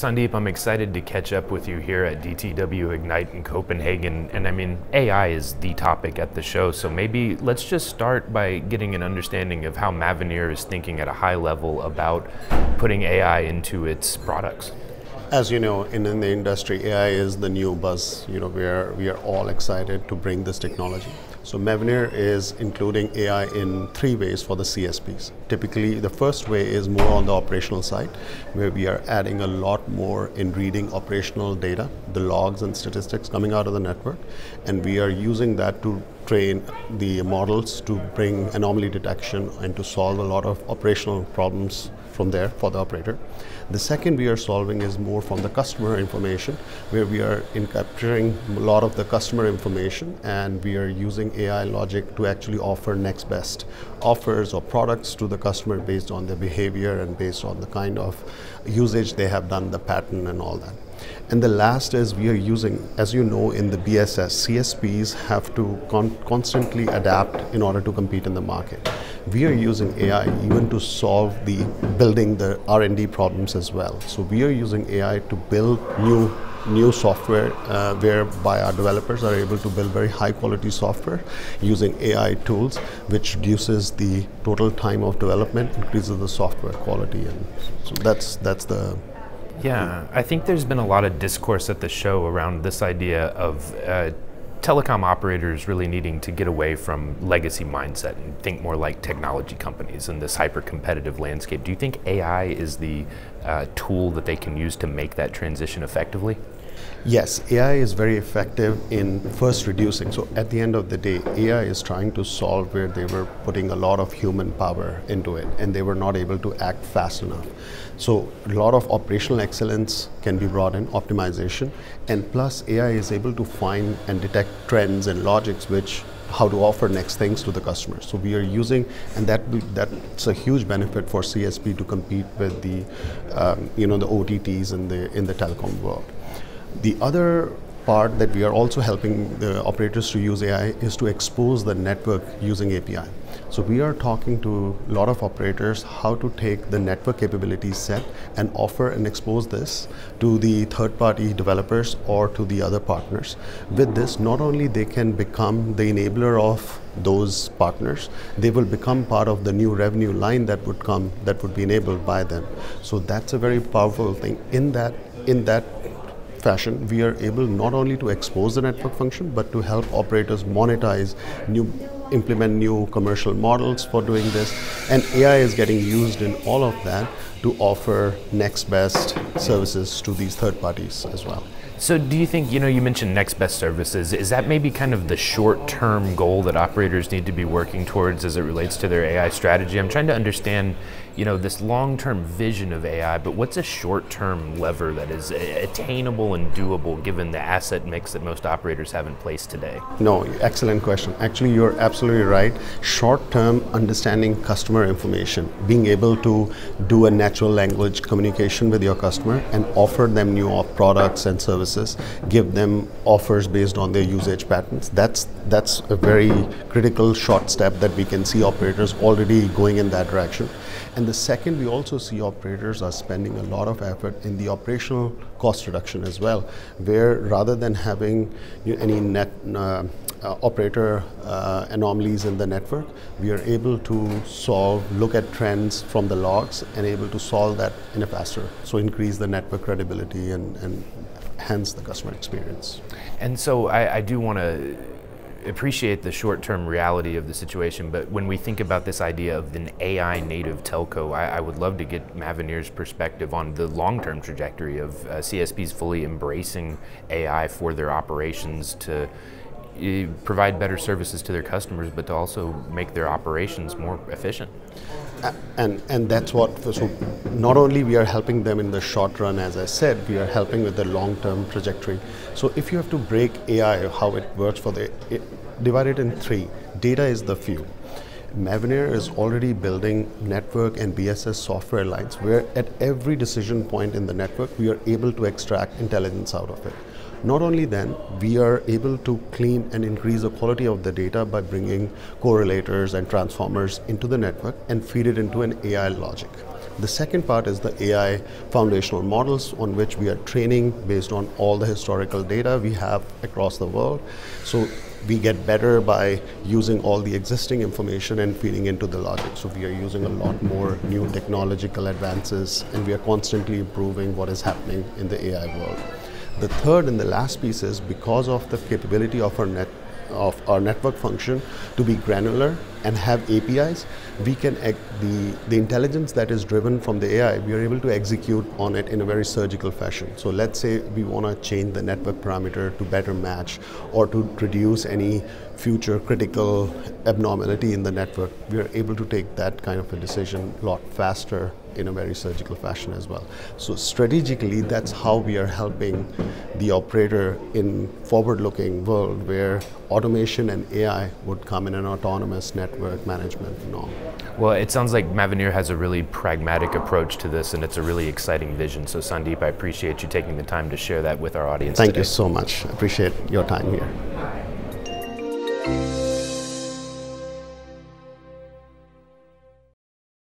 Sandeep, I'm excited to catch up with you here at DTW Ignite in Copenhagen. And I mean, AI is the topic at the show, so maybe let's just start by getting an understanding of how Mavenir is thinking at a high level about putting AI into its products. As you know, in, in the industry, AI is the new buzz. You know, we are, we are all excited to bring this technology. So Mavenir is including AI in three ways for the CSPs. Typically, the first way is more on the operational side, where we are adding a lot more in reading operational data, the logs and statistics coming out of the network, and we are using that to train the models to bring anomaly detection and to solve a lot of operational problems from there for the operator. The second we are solving is more from the customer information, where we are capturing a lot of the customer information and we are using AI logic to actually offer next best offers or products to the customer based on their behavior and based on the kind of usage they have done, the pattern and all that. And the last is we are using, as you know, in the BSS, CSPs have to con constantly adapt in order to compete in the market. We are using AI even to solve the building the R&D problems as well. So we are using AI to build new new software uh, whereby our developers are able to build very high quality software using AI tools, which reduces the total time of development, increases the software quality, and so that's that's the yeah, I think there's been a lot of discourse at the show around this idea of uh, telecom operators really needing to get away from legacy mindset and think more like technology companies in this hyper competitive landscape. Do you think AI is the uh, tool that they can use to make that transition effectively? Yes, AI is very effective in first reducing. So at the end of the day, AI is trying to solve where they were putting a lot of human power into it and they were not able to act fast enough. So a lot of operational excellence can be brought in, optimization, and plus AI is able to find and detect trends and logics which how to offer next things to the customers. So we are using, and that that's a huge benefit for CSP to compete with the, um, you know, the OTTs in the in the telecom world. The other part that we are also helping the operators to use AI is to expose the network using API. So we are talking to a lot of operators how to take the network capabilities set and offer and expose this to the third party developers or to the other partners. With this, not only they can become the enabler of those partners, they will become part of the new revenue line that would come that would be enabled by them. So that's a very powerful thing. In that in that fashion, we are able not only to expose the network function, but to help operators monetize new implement new commercial models for doing this. And AI is getting used in all of that to offer next best services to these third parties as well. So do you think, you know, you mentioned next best services, is that maybe kind of the short-term goal that operators need to be working towards as it relates to their AI strategy? I'm trying to understand, you know, this long-term vision of AI, but what's a short-term lever that is attainable and doable given the asset mix that most operators have in place today? No, excellent question. Actually, you're absolutely right. Short-term understanding customer information, being able to do a natural language communication with your customer and offer them new products and services give them offers based on their usage patterns. That's that's a very critical short step that we can see operators already going in that direction. And the second, we also see operators are spending a lot of effort in the operational cost reduction as well, where rather than having any net uh, uh, operator uh, anomalies in the network, we are able to solve, look at trends from the logs and able to solve that in a faster, so increase the network credibility and, and hence the customer experience. And so I, I do want to appreciate the short-term reality of the situation, but when we think about this idea of an AI native telco, I, I would love to get Mavenir's perspective on the long-term trajectory of uh, CSPs fully embracing AI for their operations to Eh, provide better services to their customers, but to also make their operations more efficient. And and that's what so not only we are helping them in the short run as i said we are helping with the long term trajectory. So if you have to break ai how it works for the it, divide it in three. Data is the fuel. Mavenir is already building network and BSS software lines where at every decision point in the network we are able to extract intelligence out of it. Not only then, we are able to clean and increase the quality of the data by bringing correlators and transformers into the network and feed it into an AI logic. The second part is the AI foundational models on which we are training based on all the historical data we have across the world. So we get better by using all the existing information and feeding into the logic. So we are using a lot more new technological advances and we are constantly improving what is happening in the AI world. The third and the last piece is because of the capability of our net of our network function to be granular and have APIs, we can the the intelligence that is driven from the AI, we are able to execute on it in a very surgical fashion. So let's say we want to change the network parameter to better match or to reduce any future critical abnormality in the network. We are able to take that kind of a decision a lot faster in a very surgical fashion as well. So strategically, that's how we are helping the operator in forward-looking world where automation and AI would come in an autonomous network management and all. Well, it sounds like Mavenir has a really pragmatic approach to this, and it's a really exciting vision. So, Sandeep, I appreciate you taking the time to share that with our audience. Thank today. you so much. I appreciate your time here.